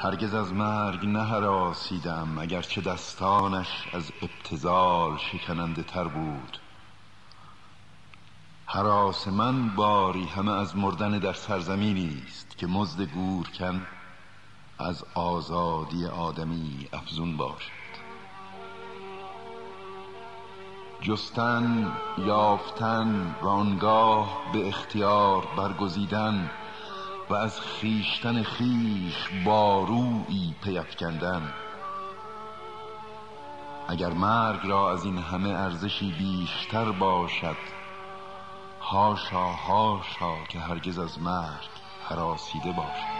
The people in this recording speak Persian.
هرگز از مرگ نهراسیدم اگرچه دستانش از ابتزال شکننده تر بود. هراس من باری همه از مردن در سرزمینی است که مزد گورکن از آزادی آدمی افزون باشد. جستن یافتن و آنگاه به اختیار برگزیدن و از خیشتن خیش بارویی پیفکندن. اگر مرگ را از این همه ارزشی بیشتر باشد هاشا هاشا که هرگز از مرگ حراسیده باشد.